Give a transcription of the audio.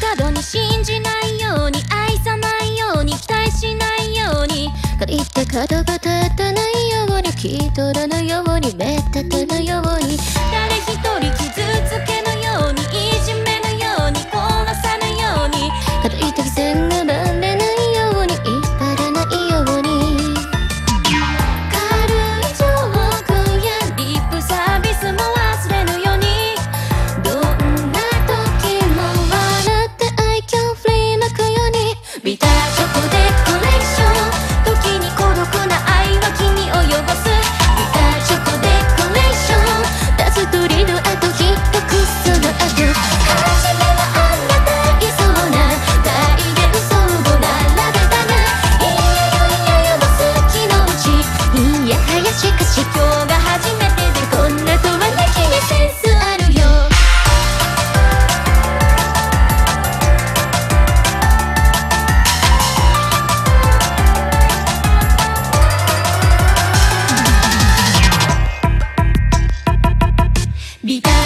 過度に信じないように愛さないように期待しないように。借りた角が立たないように気取らぬように目立たぬように。誰一人傷つ be there.